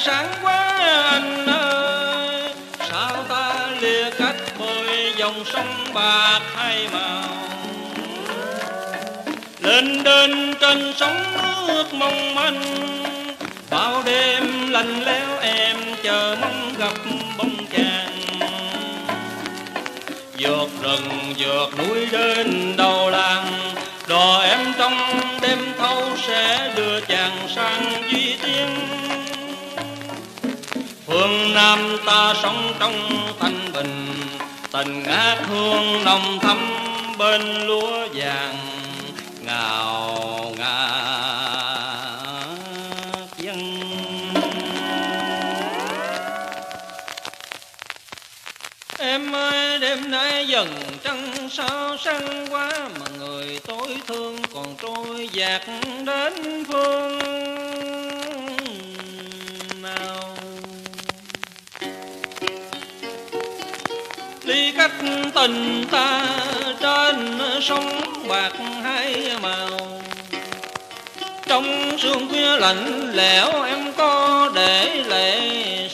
sáng quá anh ơi. Sao ta lìa cách bơi dòng sông bạc hai màu? Lên đên trên sóng nước mong manh bao đêm lạnh lẽo em chờ mong gặp bóng chàng. Vượt rừng vượt núi đến đầu làng, đò em trong đêm thâu sẽ đưa chàng sang duy tiên phương nam ta sống trong thanh bình, tình ngát hương nồng thắm bên lúa vàng. Ngào ngạt dân em ơi, đêm nay dần trăng sao sáng quá mà người tối thương còn trôi dạt đến phương. Tình ta trên sông bạc hai màu. Trong sương khuya lạnh lẽo em có để lệ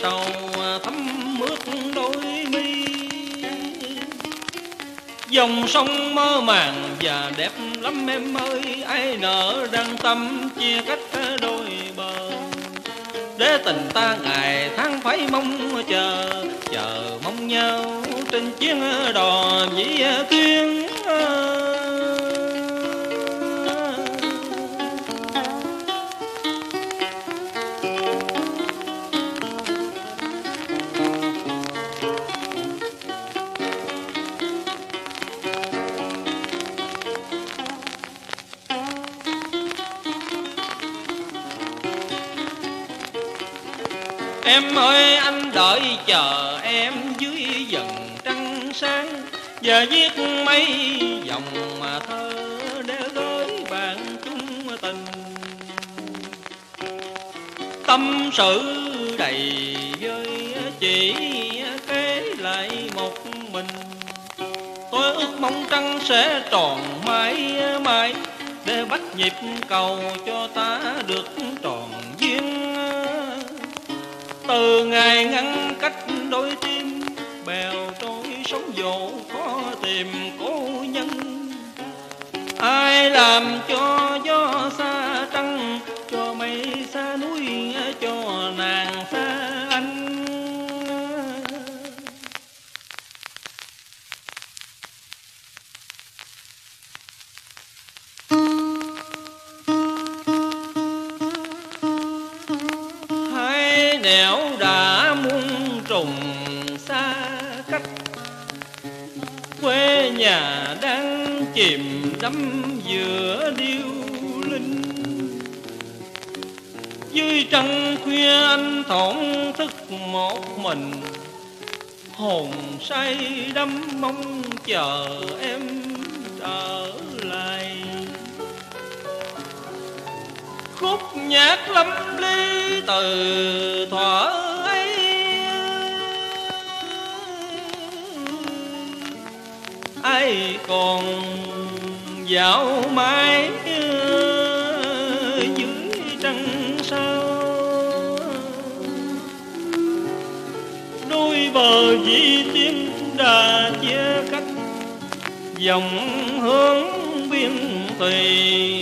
sầu thấm mướt đôi mi. Dòng sông mơ màng và đẹp lắm em ơi, ai nỡ đang tâm chia cách đôi bờ. Để tình ta ngày tháng phải mong chờ chờ mong nhau trên chiến đò vĩ tuyên Em ơi anh đợi chờ em dưới dần sáng. Và viết mấy dòng mà thơ để gửi bạn chung tình. Tâm sự đầy vơi, chỉ kể lại một mình. Tôi ước mong trăng sẽ tròn mãi mãi Để bắt nhịp cầu cho ta được tròn duyên. Từ ngày ngăn cách đôi tim bèo trôi sống dỗ khó tìm cô nhân. Ai làm cho gió chìm đắm giữa điêu linh. Dưới trăng khuya anh thổn thức một mình, hồn say đắm mong chờ em trở lại. Khúc nhạc lâm ly từ thỏa ai còn dạo mãi dưới trăng sao đôi bờ di tiên đã chia cách dòng hướng biên tình.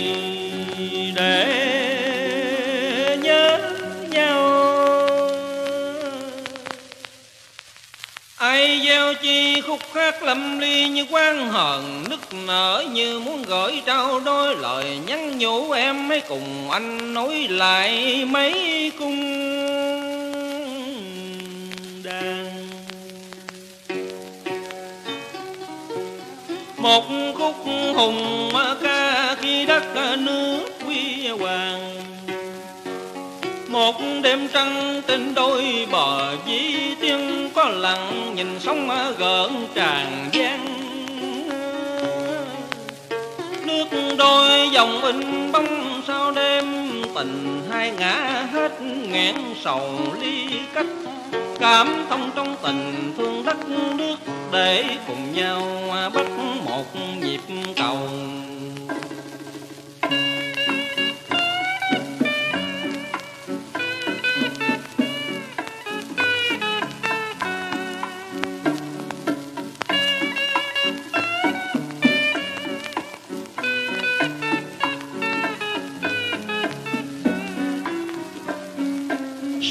Chi khúc khác lâm ly như quan hờn, nức nở như muốn gửi trao đôi lời nhắn nhủ em mới cùng anh nối lại mấy cung đàn. Một khúc hùng ca khi đất nước quy hoàng. Một đêm trăng trên đôi bờ dĩ có lặng nhìn sóng gợn tràn gian nước đôi dòng in bóng sao đêm, tình hai ngã hết ngàn sầu ly cách. Cảm thông trong tình thương đất nước để cùng nhau bắt một nhịp cầu.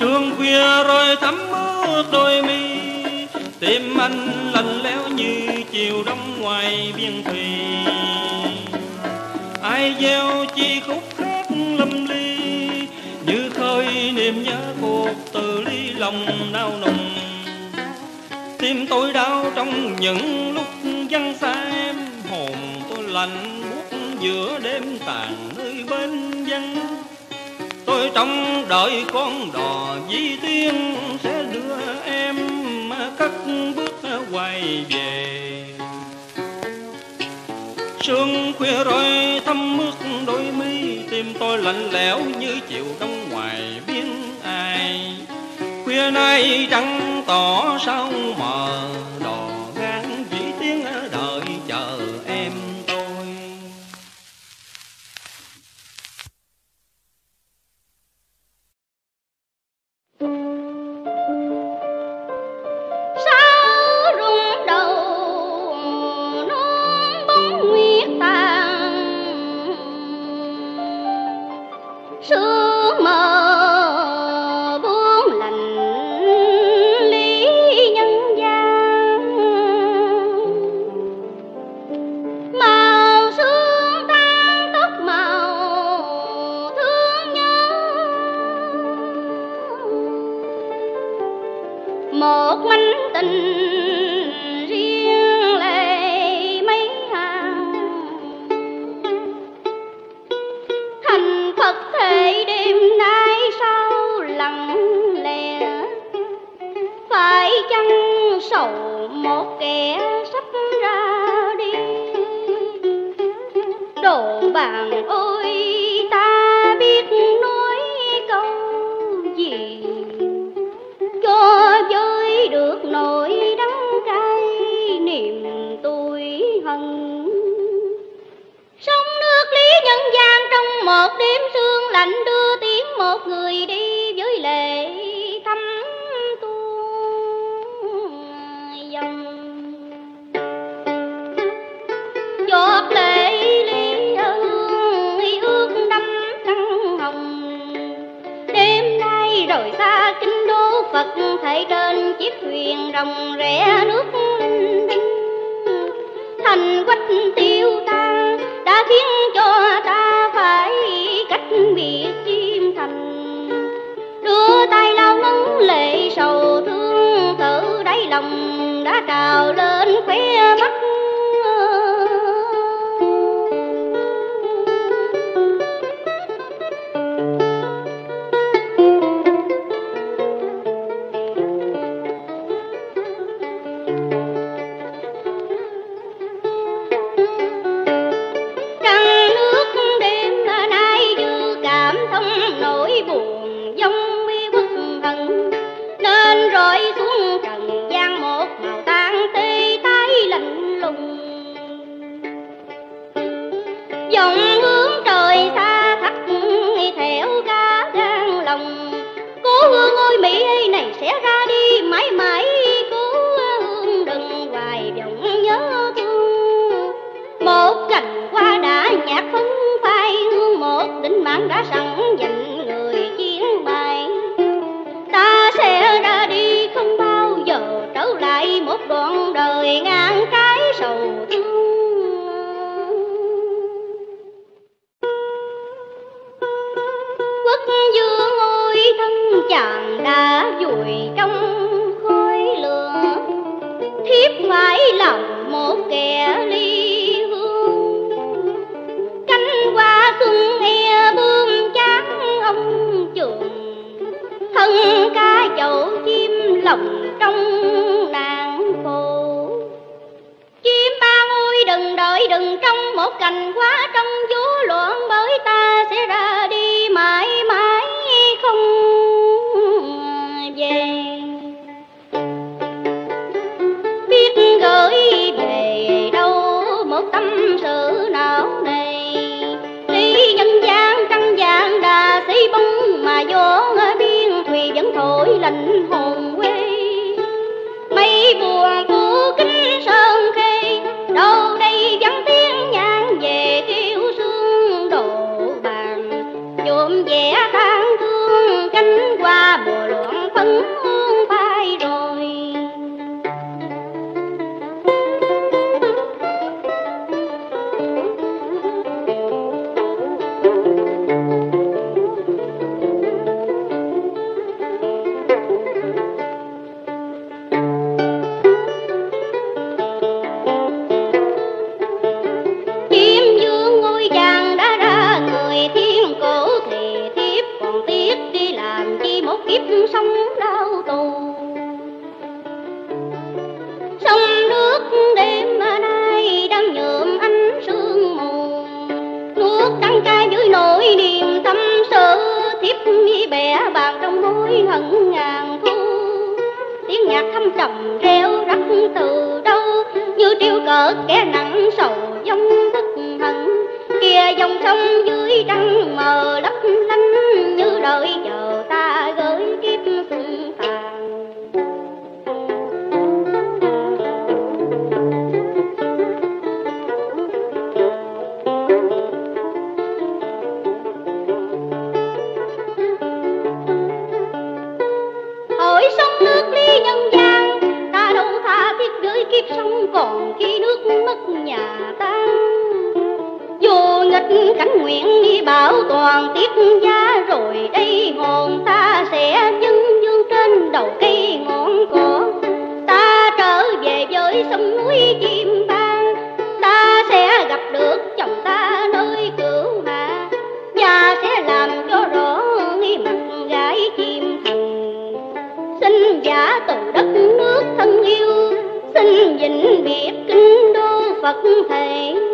Sương khuya rồi thấm ướt đôi mi, tim anh lạnh lẽo như chiều đông ngoài biên thùy. Ai gieo chi khúc hát lâm ly, như khơi niềm nhớ cuộc từ ly lòng nao nùng. Tim tôi đau trong những lúc vắng xa em hồn tôi lạnh buốt giữa đêm tàn nơi bên dân tôi trong đợi con đò di tiên sẽ đưa em cất bước quay về. Sương khuya rồi thăm mướt đôi mi, tim tôi lạnh lẽo như chiều đông ngoài biên ai. Khuya nay trắng tỏ sao mờ một mảnh tình riêng lệ mấy hàng thành phật thể đêm nay sao lặng lẽ? Phải chăng sầu một kẻ sắp ra đi? Đồ bàn ôi ta biết nói câu gì? Cho vô được nỗi đắng cay, niềm tôi hận sông nước lý nhân gian trong một đêm sương lạnh đưa tiếng một người đi với lệ thăm tuôn dòng. Phật thấy trên chiếc thuyền rồng rẽ nước linh đinh thành quách tiêu tan, đã khiến cho ta phải cách biệt chim thành. Đưa tay lao nắng lệ sầu thương, tự đáy lòng đã trào lên khóe mắt. Sẽ ra đi. Mãi mãi cố hương đừng hoài vọng nhớ thương một cành hoa đã nhạt phấn phai, hương một đỉnh mạng đã sẵn dành người chiến bài ta sẽ ra đi, không bao giờ trở lại một đoạn chàng đã vùi trong khói lửa. Thiếp phải lòng một kẻ ly hương. Cánh hoa xuân e bươm chán ông trường thân ca chậu chim lòng trong nàng phù chim ba ngôi đừng đợi đừng trong một cành hoa trong vú loạn bởi ta sẽ ra đi mãi mãi không vẫn hồn quê. Mây buồn của một kiếp sống đau tù. Sông nước đêm nay đang nhuộm ánh sương mù. Nước đắng cay dưới nỗi niềm tâm sự thiếp nghi bẻ bàn trong mối hận ngàn thu. Tiếng nhạc thâm trầm reo rắc từ đâu như triêu cỡ kẻ nặng sầu giống tức thần, kia dòng sông dưới trăng mờ lấp lánh như đợi chờ. Còn tiết giá rồi đây hồn ta sẽ nhân dương trên đầu cây ngọn cỏ. Ta trở về với sông núi chim ban ta sẽ gặp được chồng ta nơi cửu hạ và sẽ làm cho rõ nghi mặt gái chim thành xin giả từ đất nước thân yêu, xin vĩnh biệt kinh đô phật thầy.